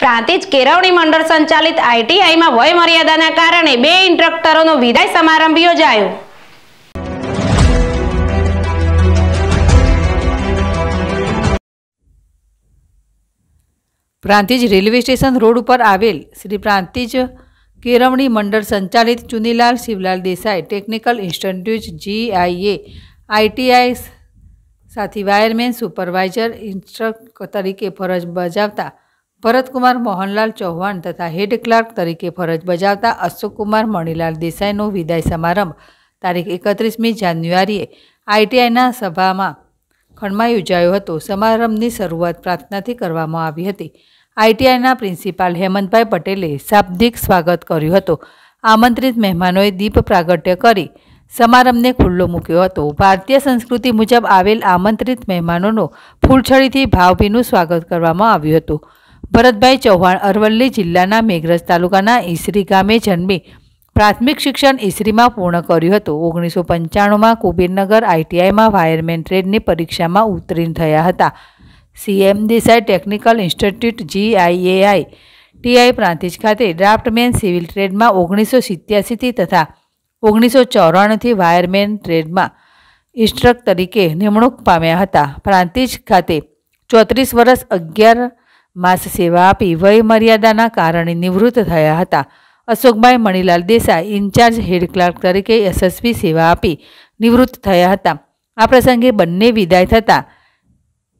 પ્રાંતિજ કેળવણી મંડળ સંચાલિત આઈટીઆઈમાં વય મર્યાદાના કારણે બે ઇન્સ્ટ્રક્ટરોનો વિદાય સમારંભ યોજાયો. પ્રાંતિજ રેલવે સ્ટેશન રોડ ઉપર આવેલ શ્રી પ્રાંતિજ કેળવણી મંડળ સંચાલિત Chunilal Shivlal Desai technical institute GIA ITI સાથી વાયરમેન સુપરવાઇઝર ઇન્સ્ટ્રક તરીકે ફરજ બજાવતા ભરતકુમાર મોહનલાલ ચૌહાણ તથા હેડ ક્લાર્ક તરીકે ફરજ બજાવતા અશોકકુમાર મણિલાલ દેસાઈનો વિદાય સમારંભ તારીખ એકત્રીસમી જાન્યુઆરીએ આઈટીઆઈના સભામાં ખંડમાં યોજાયો હતો. સમારંભની શરૂઆત પ્રાર્થનાથી કરવામાં આવી હતી. આઈટીઆઈના પ્રિન્સિપાલ હેમંતભાઈ પટેલે શાબ્દિક સ્વાગત કર્યું હતું. આમંત્રિત મહેમાનોએ દીપ પ્રાગટ્ય કરી સમારંભને ખુલ્લો મૂક્યો હતો. ભારતીય સંસ્કૃતિ મુજબ આવેલ આમંત્રિત મહેમાનોનો ફૂલછડીથી ભાવભીનું સ્વાગત કરવામાં આવ્યું હતું. ભરતભાઈ ચૌહાણ અરવલ્લી જિલ્લાના મેઘરજ તાલુકાના ઈસરી ગામે જન્મી પ્રાથમિક શિક્ષણ ઈસરીમાં પૂર્ણ કર્યું હતું. ઓગણીસો પંચાણુંમાં કુબીરનગર આઈટીઆઈમાં વાયરમેન ટ્રેડની પરીક્ષામાં ઉત્તીર્ણ થયા હતા. CM Desai technical institute GIA I TI Prantij ખાતે ડ્રાફ્ટમેન સિવિલ ટ્રેડમાં ઓગણીસો સિત્યાસીથી તથા ઓગણીસો ચોરાણુંથી વાયરમેન ટ્રેડમાં ઇન્સ્ટ્રક્ટ તરીકે નિમણૂક પામ્યા હતા. પ્રાંતિજ ખાતે ચોત્રીસ વર્ષ અગિયાર માસ સેવા આપી વય મર્યાદાના કારણે નિવૃત્ત થયા હતા. Ashokbhai Manilal Desai in-charge head clerk તરીકે યશસ્વી સેવા આપી નિવૃત્ત થયા હતા. આ પ્રસંગે બંને વિદાય થતાં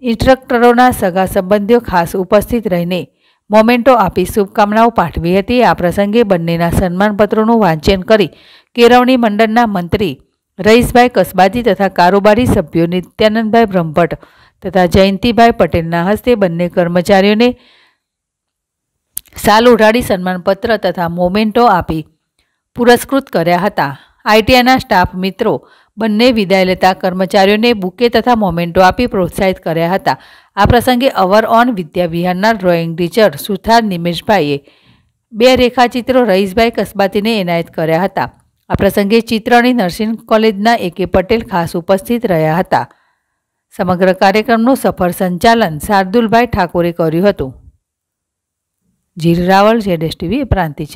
ઇન્સ્ટ્રક્ટરોના સગા સંબંધીઓ ખાસ ઉપસ્થિત રહીને મોમેન્ટો આપી શુભકામનાઓ પાઠવી હતી. આ પ્રસંગે બંનેના સન્માનપત્રોનું વાંચન કરી કેળવણી મંડળના મંત્રી રઈશભાઈ કસબાજી તથા કારોબારી સભ્યો નિત્યાનંદભાઈ બ્રહ્મભટ્ટ તથા જયંતિભાઈ પટેલના હસ્તે બંને કર્મચારીઓને સાલ ઉઢાડી સન્માનપત્ર તથા મોમેન્ટો આપી પુરસ્કૃત કર્યા હતા. આઈટીઆઈના સ્ટાફ મિત્રો બંને વિદાય લેતા કર્મચારીઓને બુકે તથા મોમેન્ટો આપી પ્રોત્સાહિત કર્યા હતા. આ પ્રસંગે અવર ઓન વિદ્યા વિહારના ડ્રોઈંગ ટીચર સુથાર નિમેશભાઈએ બે રેખાચિત્રો રહીશભાઈ કસબાતીને એનાયત કર્યા હતા. આ પ્રસંગે ચિત્રણી નર્સિંગ કોલેજના એકે પટેલ ખાસ ઉપસ્થિત રહ્યા હતા. સમગ્ર કાર્યક્રમનું સફળ સંચાલન શાર્દુલભાઈ ઠાકોરે કર્યું હતું. જીર રાવલ જેડેશ ટીવી પ્રાંતિજ.